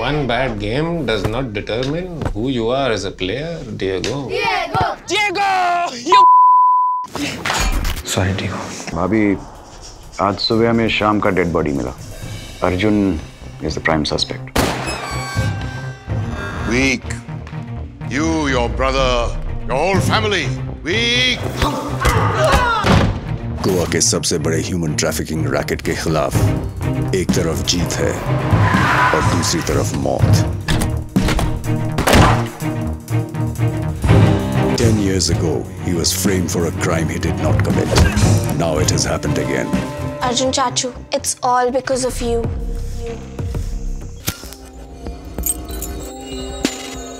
One bad game does not determine who you are as a player, Diego. Sorry Diego भाभी आज सुबह हमें शाम का डेड बॉडी मिला Arjun is the prime suspect Weak. You, your brother, your whole family. Weak. Goa के सबसे बड़े ह्यूमन ट्रैफिकिंग रैकेट के खिलाफ एक तरफ़ जीत है और दूसरी तरफ़ मौत। Ten years ago he was frame for a crime he did not commit now it is happened again Arjun चाचू it's all because of you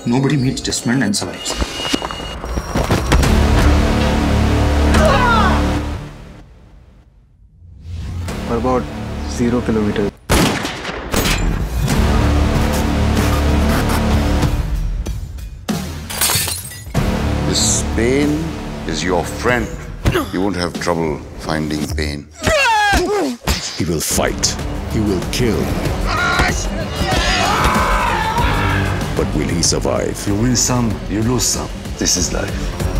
Nobody meets this and survives. For about zero kilometers. This pain is your friend. You won't have trouble finding pain. He will fight. He will kill. But will he survive? You win some, you lose some. This is life.